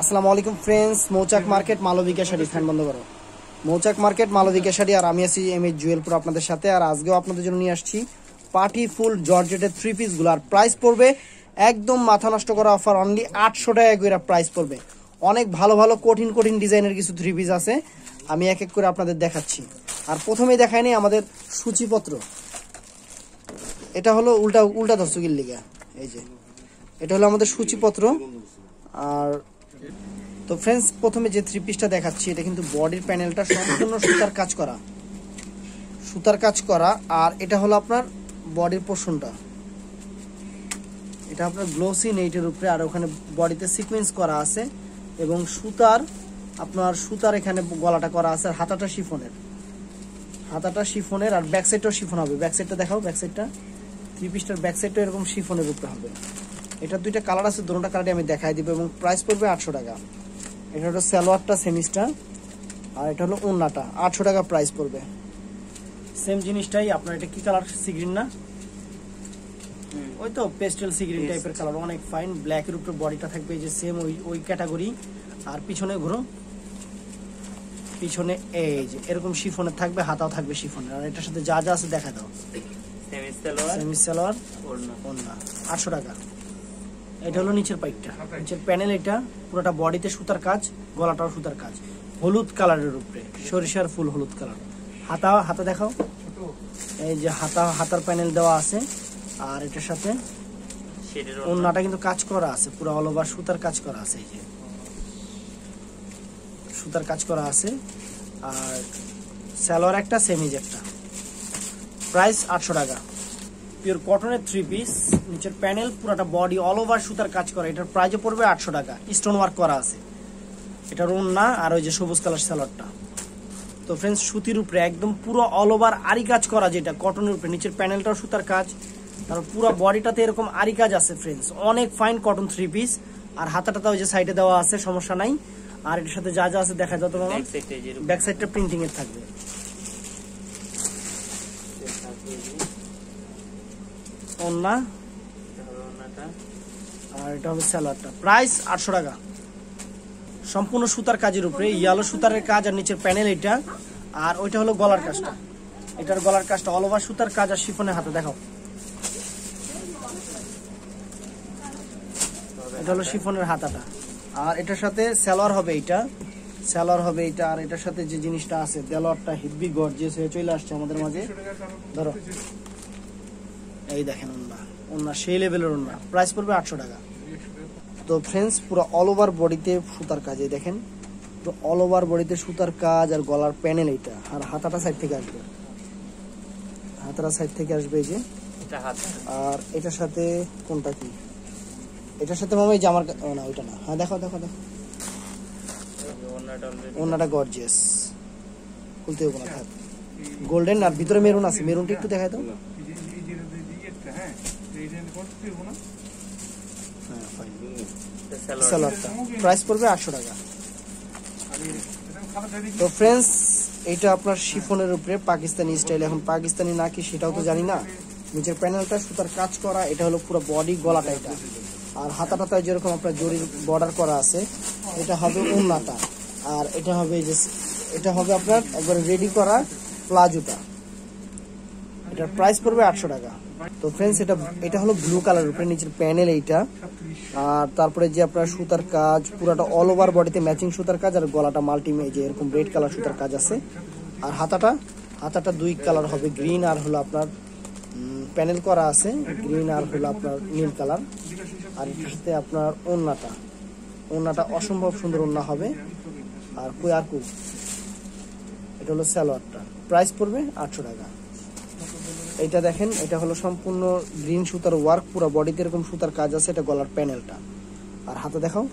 আসসালামু আলাইকুম friends Mouchak market, Malabika sari. Fan বন্ধ করো। মৌচাক মার্কেট, মালবিকা শাড়ি আর আমি আছি এম এইচ জুয়েলপুর আপনাদের সাথে। আর আজকেও আপনাদের জন্য নিয়ে আসছি পার্টি ফুল জর্জেটের থ্রি পিসগুলো আর প্রাইস পড়বে একদম মাথা নষ্ট করা অফার অনলি আটশো টাকা করে প্রাইস পড়বে। অনেক ভালো ভালো, কঠিন কঠিন ডিজাইনের কিছু থ্রি পিস আছে। আমি এক এক করে আপনাদের দেখাচ্ছি। আর প্রথমেই দেখায়নি আমাদের সূচিপত্র। এটা হলো উল্টা উল্টা দর্শকের লিগা এই যে। এটা হলো আমাদের সূচিপত্র। আর তো ফ্রেন্ডস প্রথমে যে থ্রি পিসটা দেখাচ্ছি, এটা কিন্তু বডির প্যানেলটা সম্পূর্ণ সুতার কাজ করা। সুতার কাজ করা, আর এটা হলো আপনার বডির পোর্শনটা এটা আপনার গ্লোসি নেইটের উপরে, আর ওখানে বডিতে সিকোয়েন্স করা আছে, এবং সুতার, আপনার সুতার এখানে গলাটা করা আছে, আর হাতাটা শিফনের। হাতাটা শিফনের, আর ব্যাক সাইডটাও শিফন হবে। ব্যাক সাইডটা দেখাও ব্যাক সাইডটা থ্রি পিসটার ব্যাক সাইডটা এরকম শিফনের উপরে হবে। এটা দুইটা কালার আছে দুটোটা কালারই আমি দেখাই দিব এবং প্রাইস পড়বে আটশো টাকা। এটা হলো সালোয়ারটা সেমিসটা আর এটা হলো ওন্নাটা আটশো টাকা প্রাইস পড়বে। সেম জিনিসটাই আপনার এটা কি কালার? সিগ্রিন না? ওই তো পেস্টেল সিগ্রিন টাইপের কালার অনেক ফাইন ব্ল্যাকের উপরে বডিটা থাকবে এই যে সেম ওই ওই ক্যাটাগরি আর পিছনে ঘুরো পিছনে এই যে এরকম শিফনের থাকবে হাতাও থাকবে শিফনের। আর এটার সাথে যা যা আছে দেখা দাও। সেমি সালোয়ার সেমি সালোয়ার ওড়না ওন্না আটশো টাকা। এটা হলো নিচের পাইপটা। নিচের প্যানেল এটা পুরোটা বডিতে সুতার কাজ গলাটাও সুতার কাজ। হলুদ কালারের উপরে সরিষার ফুল হলুদ কালার হাতা হাতা দেখাও। এই যে হাতা হাতার প্যানেল দেওয়া আছে আর এটার সাথে ওন্নাটা কিন্তু কাজ করা আছে পুরো অল ওভার সুতার কাজ করা আছে এই যে। সুতার কাজ করা আছে আর স্যালোয়ার একটা সেমিজ একটা। প্রাইস আটশো টাকা। পিওর কটনের থ্রি পিস নিচের প্যানেল পুরোটা বডি অল ওভার সুতার কাজ করা। এটার প্রাইসও পড়বে আটশো টাকা। স্টোন ওয়ার্ক করা আছে। এটার না আর ওই যে সবুজ কালার স্যালোয়ারটা তো ফ্রেন্ডস সুতির উপরে একদম পুরো অল ওভার আরি কাজ করা যেটা কটনের উপরে। নিচের প্যানেলটাও সুতার কাজ। তারপর পুরো বডিটাতে এরকম আরি কাজ আছে ফ্রেন্ডস অনেক ফাইন কটন থ্রি পিস আর হাতাটাতে ওই যে সাইডে দেওয়া আছে সমস্যা নাই। আর এটার সাথে যা যা আছে দেখা যত ব্যাক ব্যাক সাইডটা প্রিন্টিং এর থাকবে। ওন্না আর এটা হবে স্যালোয়ারটা। প্রাইস আটশো টাকা। সম্পূর্ণ সুতার কাজের উপরে ইয়ালো সুতারের কাজ আর নিচের প্যানেল এটা। আর ওইটা হলো গলার কাজটা। এটার গলার কাজটা অল ওভার সুতার কাজ আর শিফনের হাতে, দেখাও। এটা হলো শিফনের হাতাটা। আর এটার সাথে স্যালোয়ার হবে এইটা। স্যালোয়ার হবে এইটা। আর এটার সাথে যে জিনিসটা আছে, দেলোয়ারটা হিব্বি গর্জিয়াস হয়ে চলে আসছে আমাদের মাঝে। ধরো। এই দেখেন ওন্না ওন্না সেই লেভেলের ওন্না প্রাইস পড়বে আটশো টাকা। তো ফ্রেন্ডস পুরো অল ওভার বডিতে সুতার কাজ এই দেখেন। পুরো অল ওভার বডিতে সুতার কাজ আর গলার প্যানেল এইটা। আর হাতাটা সাইড থেকে আসবে। হাতাটা সাইড থেকে আসবে এই যে। আর এটার সাথে কোনটা কি? এটার সাথে মামা এই জামার না ওইটা না। হ্যাঁ দেখো দেখো দেখো। ওনাটা গর্জিয়াস খুলতে হবে না গোল্ডেন আর ভিতরে মেরুন আছে। মেরুনটা একটু দেখাই দাও হ্যাঁ প্রাইস পড়বে আটশো টাকা। তো ফ্রেন্ডস এইটা আপনার শিফনের উপরে পাকিস্তানি স্টাইল এখন পাকিস্তানি নাকি সেটাও তো জানি না। নিচের প্যানেলটা সুতার কাজ করা এটা হলো পুরো বডি গলাটা এটা। আর হাতা টাতায় যেরকম আপনার জরির বর্ডার করা আছে এটা হবে উন্নাটা। আর এটা হবে যে এটা হবে আপনার একবারে রেডি করা প্লাজোটা। এটার প্রাইস পড়বে আটশো টাকা। তো ফ্রেন্ডস এটা এটা হলো ব্লু কালার উপরে, নিচের প্যানেল এইটা। আর তারপরে যে আপনার সুতার কাজ, পুরাটা অল ওভার বডিতে ম্যাচিং সুতার কাজ, আর গলাটা মাল্টি যে এরকম রেড কালার সুতার কাজ আছে। আর হাতাটা হাতাটা দুই কালার হবে গ্রিন আর হলো আপনার প্যানেল করা আছে গ্রিন আর হলো আপনার নীল কালার আর সাথে আপনার ওন্নাটা। ওন্নাটা অসম্ভব সুন্দর ওন্না হবে। আর কুই আর কু এটা হলো স্যালোয়ারটা প্রাইস পড়বে আটশো টাকা। এটা দেখেন এটা হলো সম্পূর্ণ গ্রিন সুতার ওয়ার্ক পুরো বডিতে এরকম সুতার কাজ আছে এটা গলার প্যানেলটা আর হাতে দেখাও।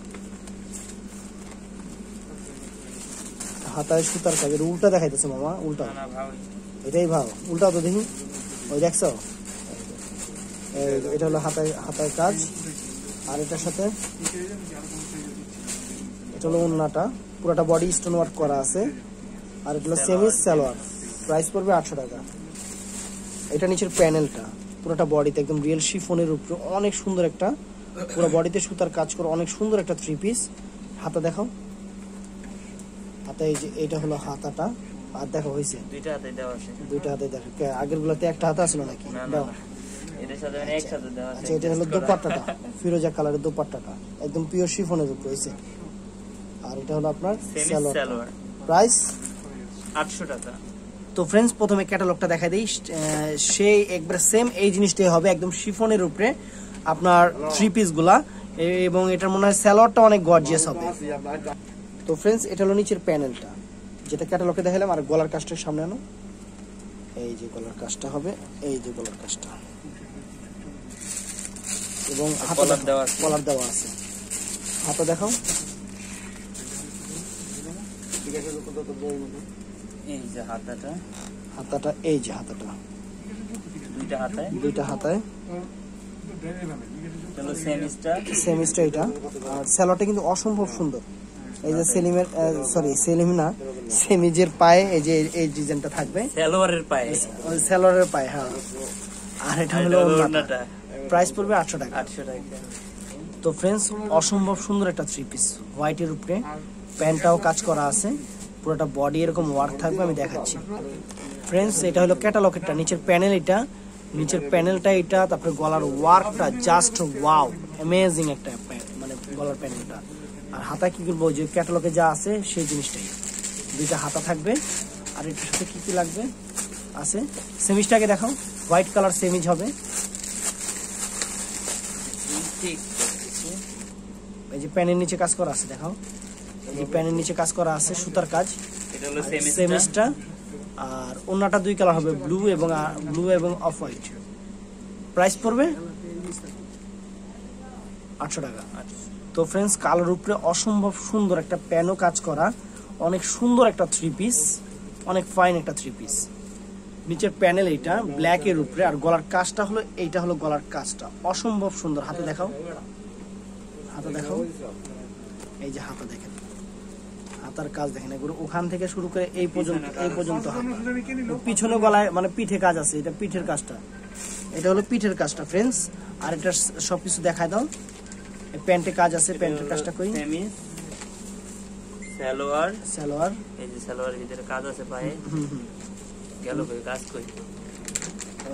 হাতায় সুতার কাজ উল্টা দেখাইতেছে মামা উল্টা। এটাই ভাও উল্টা তো দেখি। ওই দেখছ? এটা হলো হাতায় হাতায় কাজ। আর এটার সাথে এটা হলো ওন্নাটা। পুরোটা বডি স্টোন ওয়ার্ক করা আছে। আর এটা হলো সেমি সালোয়ার প্রাইস পড়বে আটশো টাকা। এটা নিচের প্যানেলটা পুরোটা বডিতে একদম রিয়েল শিফনের উপরে। অনেক সুন্দর একটা পুরো বডিতে সুতার কাজ করে অনেক সুন্দর একটা থ্রি পিস হাতা দেখাও। হাতা এই যে এটা হলো হাতাটা। আর দেখো হয়েছে? দুইটা হাতে দেওয়া আছে। দুইটা হাতে দেখো আগের গুলাতে একটা হাতা ছিল নাকি? দাও। আছে। আচ্ছা এটা হলো দোপাট্টাটা ফিরোজা কালারের দোপাট্টাটা। একদম পিওর শিফনের উপর হয়েছে। আর এটা হলো আপনার সালোয়ার। প্রাইস আটশো টাকা। তো ফ্রেন্ডস প্রথমে ক্যাটালগটা দেখা দিই। সেই একবার সেম এই জিনিসটাই হবে একদম শিফনের উপরে আপনার থ্রি পিসগুলা। এবং এটার মনে হয় স্যালোয়ারটা অনেক গর্জিয়াস হবে। তো ফ্রেন্ডস এটা হলো নিচের প্যানেলটা যেটা ক্যাটালগে দেখালাম আর গলার কাজটা সামনে আনো। এই যে গলার কাজটা হবে এই যে গলার কাজটা। এবং কলার দেওয়া আছে। কলার দেওয়া আছে। হাতা দেখাও। এই যে হাতাটা। হাতাটা এই যে হাতাটা। দুইটা হাতায়। দুইটা হাতায়। সেমিস্টার এটা আর স্যালোয়ারটা কিন্তু অসম্ভব সুন্দর। এই যে সেলিমের সরি সেলিম না সেমিজের পায়ে এই যে এই ডিজাইনটা থাকবে। সালোয়ারের পায়ে। স্যালোয়ারের পায়ে হ্যাঁ। আর এটা হলো ওড়নাটা। ওড়নাটা। প্রাইস পড়বে টাকা। তো ফ্রেন্ডস অসম্ভব সুন্দর একটা থ্রি পিস হোয়াইটের উপরে। প্যান্টটাও কাজ করা আছে। পুরোটা বডি এরকম ওয়ার্ক থাকবে, আমি দেখাচ্ছি। ফ্রেন্ডস এটা হলো ক্যাটালগেরটা নিচের প্যানেল এটা। নিচের প্যানেলটা এটা, তারপরে গলার ওয়ার্কটা জাস্ট ওয়াও অ্যামেজিং একটা মানে গলার প্যানেলটা আর হাতা কি করব যে ক্যাটালগে যা আছে, সেই জিনিসটাই। দুইটা হাতা থাকবে, আর এটার সাথে কি কি লাগবে, আছে? সেমিজটাকে দেখাও হোয়াইট কালার সেমিজ হবে। এই যে প্যানের নিচে কাজ করা আছে, দেখাও। এই প্যানের নিচে কাজ করা আছে সুতার কাজ সেমিসটা আর অন্যটা দুই কালার হবে ব্লু এবং ব্লু এবং অফ হোয়াইট প্রাইস পড়বে আটশো টাকা। তো ফ্রেন্ডস কালোর উপরে অসম্ভব সুন্দর একটা প্যানও কাজ করা অনেক সুন্দর একটা থ্রি পিস অনেক ফাইন একটা থ্রি পিস নিচের প্যানেল এইটা ব্ল্যাক এর উপরে আর গলার কাজটা হলো এইটা হলো গলার কাজটা। অসম্ভব সুন্দর। হাতে দেখাও। হাতে দেখাও। এই যে হাতে দেখেন। হাতার কাজ দেখেন এগুলো ওখান থেকে শুরু করে এই পর্যন্ত এই পর্যন্ত পিছনে গলায় মানে পিঠে কাজ আছে এটা পিঠের কাজটা। এটা হলো পিঠের কাজটা ফ্রেন্ডস আর এটা সবকিছু দেখায় দাও। প্যান্টে কাজ আছে প্যান্টের কাজটা কই সালোয়ার। সালোয়ার। এই যে সালোয়ারের ভিতরে কাজ আছে পায়ে। গেল কই? কাজ কই?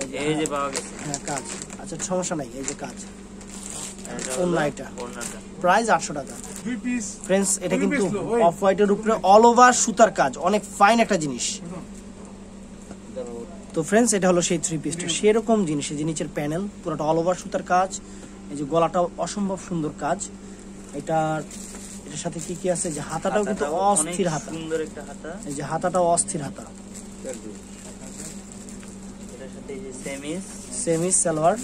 এই যে- এই যে পাওয়া গেছে। হ্যাঁ কাজ। আচ্ছা সমস্যা নাই এই যে কাজ। প্রাইস আটশো টাকা। ফ্রেন্ডস এটা কিন্তু ওই। অফ হোয়াইটের উপরে অল ওভার সুতার কাজ অনেক ফাইন একটা জিনিস। তো ফ্রেন্ডস এটা হলো সেই থ্রি পিসটা সেরকম জিনিস এই যে নিচের প্যানেল পুরোটা অল ওভার সুতার কাজ এই যে গলাটাও অসম্ভব সুন্দর কাজ। এটা এটার সাথে কি কি আছে? যে হাতাটাও কিন্তু হাতাটাও অস্থির হাতা। সুন্দর একটা হাতা। এই যে হাতাটাও অস্থির হাতা। এটার সাথে এই যে সেমিস সেমি সালোয়ার।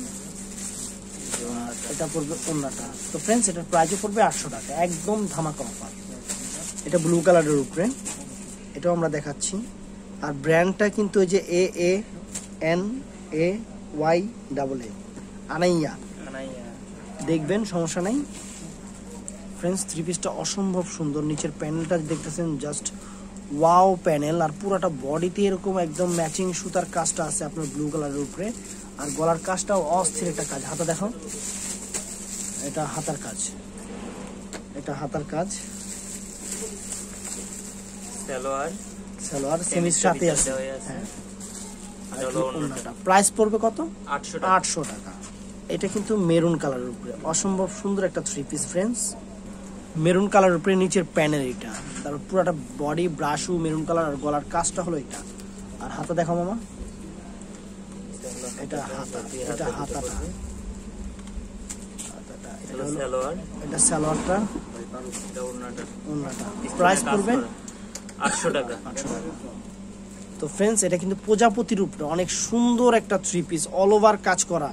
এটা পড়বে অন্যটা তো ফ্রেন্ডস এটার প্রাইসও পড়বে আটশো টাকা। একদম ধামাকা অফার এটা ব্লু কালারের উপরে। এটাও আমরা দেখাচ্ছি। আর ব্র্যান্ডটা কিন্তু ওই যে A A N A Y double A Anaya. দেখবেন সমস্যা নাই। ফ্রেন্ডস থ্রি পিসটা অসম্ভব সুন্দর। নিচের প্যানেলটা দেখতেছেন জাস্ট ওয়াও প্যানেল আর পুরোটা বডিতে এরকম একদম ম্যাচিং সুতার কাজটা আছে আপনার ব্লু কালারের উপরে। আর গলার কাজটাও অস্থির একটা কাজ। হাতা দেখো। এটা হাতার কাজ। এটা হাতার কাজ। সালোয়ার। সালোয়ার সেমির সাথে আছে। হ্যাঁ। প্রাইস পড়বে কত? আটশো টাকা। এটা কিন্তু মেরুন কালারের উপরে। অসম্ভব সুন্দর একটা three piece friends maroon colour উপরে নিচের প্যানেল এটা তারপর পুরোটা বডি ব্রাশও মেরুন কালার আর গলার কাজটা হলো এটা আর হাতা দেখো মামা। এটা হাতা এটা হাতাটা। এটা সালোয়ারটা। প্রাইস পড়বে? আটশো টাকা। আটশো টাকা। তো ফ্রেন্ডস এটা কিন্তু প্রজাপতির উপরে অনেক সুন্দর একটা থ্রি পিস অল ওভার কাজ করা।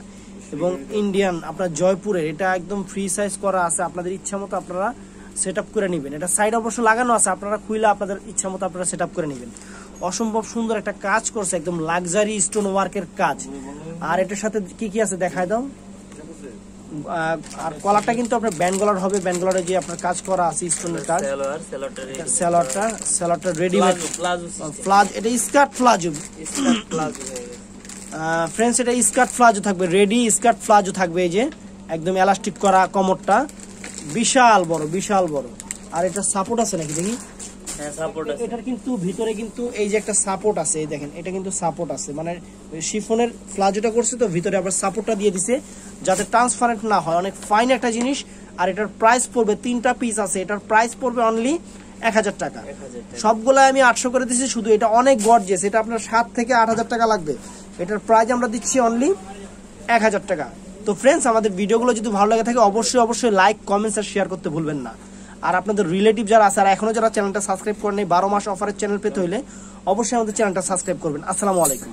এবং ইন্ডিয়ান আপনার জয়পুরের এটা একদম ফ্রি সাইজ করা আছে। আপনাদের ইচ্ছা মতো আপনারা সেট আপ করে নেবেন। এটা সাইড অবশ্য লাগানো আছে। আপনারা খুইলে আপনাদের ইচ্ছা মতো আপনারা সেট করে নেবেন। অসম্ভব সুন্দর একটা কাজ করছে একদম লাক্সারি স্টোন ওয়ার্কের কাজ। আর এটার সাথে কি কি আছে দেখায় দাও। আর কলারটা কিন্তু আপনার ব্যান্ড হবে ব্যান্ড যে আপনার কাজ করা আছে স্টোনের কাজ। স্যালোয়ারটা স্যালোয়ারটা রেডিমেড প্লাজো প্লাজো এটা স্কার্ট প্লাজো ফ্রেন্ডস এটা স্কার্ট ফ্লাজো থাকবে রেডি স্কার্ট ফ্লাজো থাকবে এই যে একদম এলাস্টিক করা কমরটা। বিশাল বড় বিশাল বড়। আর এটা সাপোর্ট আছে নাকি দেখি? হ্যাঁ এটার কিন্তু ভিতরে কিন্তু এই যে একটা সাপোর্ট আছে এই দেখেন এটা কিন্তু সাপোর্ট আছে। মানে শিফনের ফ্লাজোটা করছে তো ভিতরে আবার সাপোর্টটা দিয়ে দিছে যাতে ট্রান্সপারেন্ট না হয়। অনেক ফাইন একটা জিনিস আর এটার প্রাইস পড়বে তিনটা পিস আছে এটার প্রাইস পড়বে অনলি এক হাজার টাকা। সবগুলো আমি আটশো করে দিচ্ছি শুধু এটা অনেক গর্জেস এটা আপনার সাত থেকে আট হাজার টাকা লাগবে। এটার প্রাইস আমরা দিচ্ছি অনলি এক হাজার টাকা। তো ফ্রেন্ডস আমাদের ভিডিওগুলো যদি ভালো লাগে থাকে অবশ্যই অবশ্যই লাইক কমেন্টস আর শেয়ার করতে ভুলবেন না। আর আপনাদের রিলেটিভ যারা আছে, আর এখনও যারা চ্যানেলটা সাবস্ক্রাইব করেন বারো মাস অফারের চ্যানেল পেতে হলে অবশ্যই আমাদের চ্যানেলটা সাবস্ক্রাইব করবেন। আসসালামু আলাইকুম।